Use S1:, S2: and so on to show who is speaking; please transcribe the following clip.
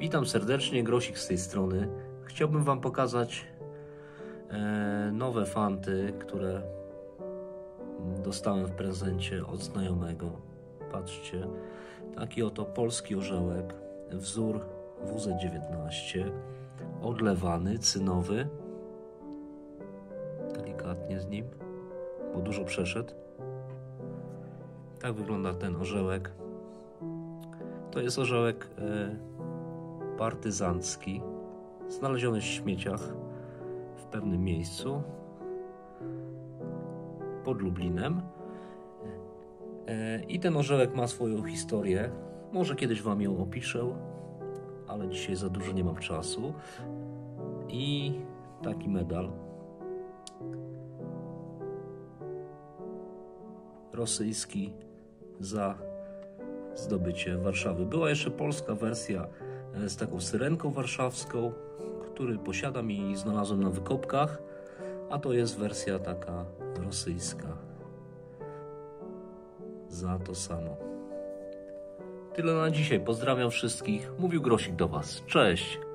S1: Witam serdecznie, Grosik z tej strony. Chciałbym Wam pokazać e, nowe fanty, które dostałem w prezencie od znajomego. Patrzcie, taki oto polski orzełek, wzór WZ-19, odlewany, cynowy. Delikatnie z nim, bo dużo przeszedł. Tak wygląda ten orzełek. To jest orzełek e, partyzancki, znaleziony w śmieciach w pewnym miejscu pod Lublinem. E, I ten orzełek ma swoją historię. Może kiedyś Wam ją opiszę, ale dzisiaj za dużo nie mam czasu. I taki medal. Rosyjski za zdobycie Warszawy. Była jeszcze polska wersja z taką syrenką warszawską, który posiadam i znalazłem na wykopkach, a to jest wersja taka rosyjska. Za to samo. Tyle na dzisiaj. Pozdrawiam wszystkich. Mówił Grosik do Was. Cześć!